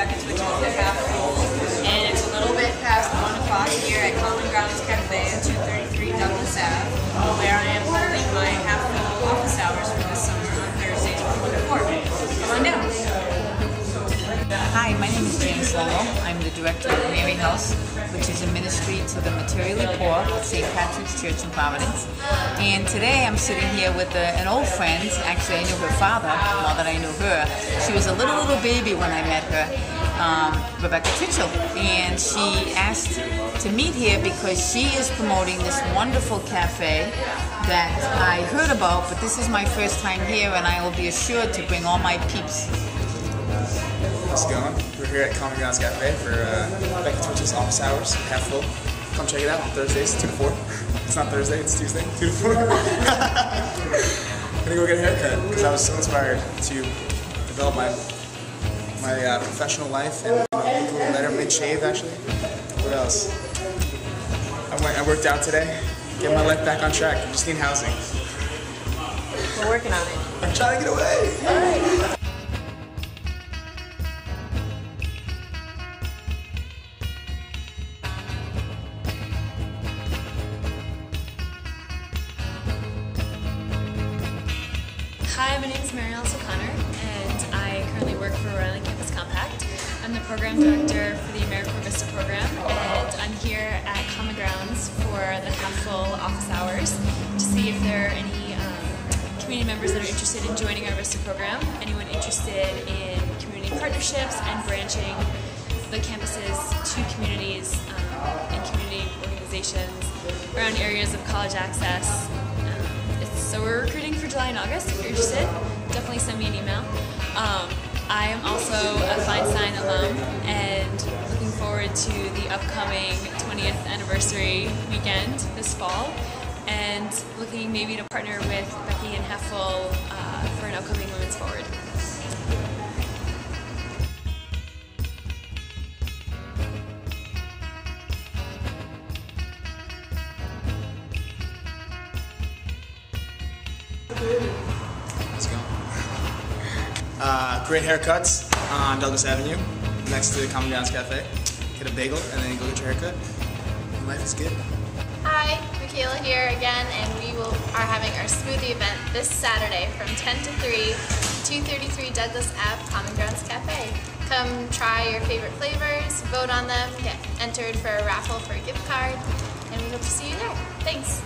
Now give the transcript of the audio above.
Rebecca Twitchell with the Half Full, and it's a little bit past 1 o'clock here at Common Grounds Cafe at 233 Douglas Ave, where I am holding my Half Full office hours for this summer on Thursdays from 1 to 4. Come on down. Hi, my name is Janice Lolo. I'm the director of Mary House, which is a ministry to the materially poor at St. Patrick's Church in Providence. And today I'm sitting here with a, an old friend. Actually, I knew her father now that I knew her. She was a little, little baby when I met her, um, Rebecca Twitchell. And she asked to meet here because she is promoting this wonderful cafe that I heard about, but this is my first time here and I will be assured to bring all my peeps How's it going? We're here at Common Grounds Cafe for uh, Becky Twitch's office hours, half full. Come check it out on Thursdays, 2 to 4. It's not Thursday, it's Tuesday, 2 to 4. I'm gonna go get a haircut because I was so inspired to develop my my uh, professional life and you know, look a little better, mid-shave actually. What else? I went, I worked out today, get my life back on track. I just need housing. We're working on it. I'm trying to get away. Hi, my name is Mary Alice O'Connor, and I currently work for Rhode Island Campus Compact. I'm the program director for the AmeriCorps Vista program, and I'm here at Common Grounds for the half full office hours to see if there are any um, community members that are interested in joining our Vista program, anyone interested in community partnerships and branching the campuses to communities um, and community organizations around areas of college access. So we're recruiting for July and August. If you're interested, definitely send me an email. Um, I am also a Feinstein alum and looking forward to the upcoming 20th anniversary weekend this fall and looking maybe to partner with Becky and Half Full uh, for an upcoming Women's Forward. Let's go. Uh, great haircuts on Douglas Avenue, next to the Common Grounds Cafe. Get a bagel and then go get your haircut. Life is good. Hi, Michaela here again, and we will are having our smoothie event this Saturday from 10 to 3, 233 Douglas Ave, Common Grounds Cafe. Come try your favorite flavors, vote on them, get entered for a raffle for a gift card, and we hope to see you there. Thanks.